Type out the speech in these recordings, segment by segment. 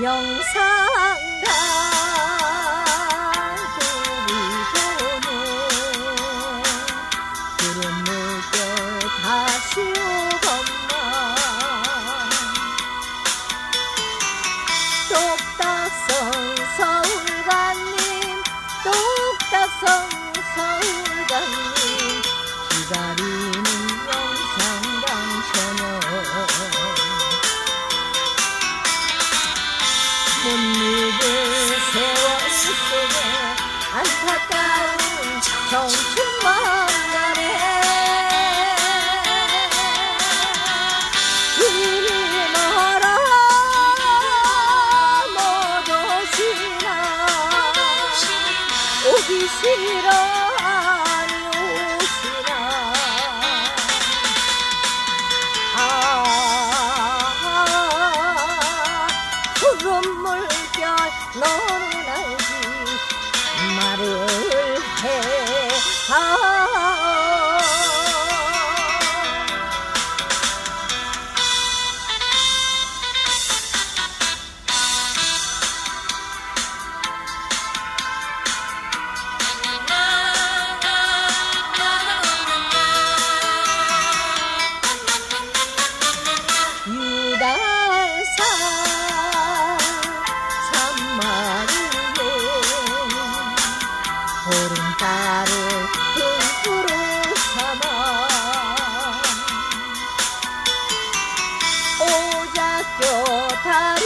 영상강 보네. 구름 물결 다시 오건만 똑딱선 서울관님 똑딱선 서울관님 기다리 속에 안타까운 가네 이리 멀어 못 오시나. 오기 싫어 오작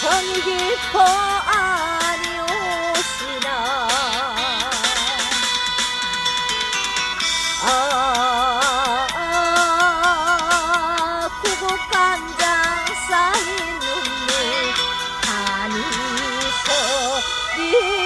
정이 깊어 아니오시나. 아, 구구간장 쌓인 눈물 가니 소리.